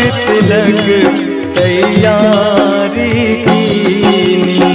तिलक तैयारी की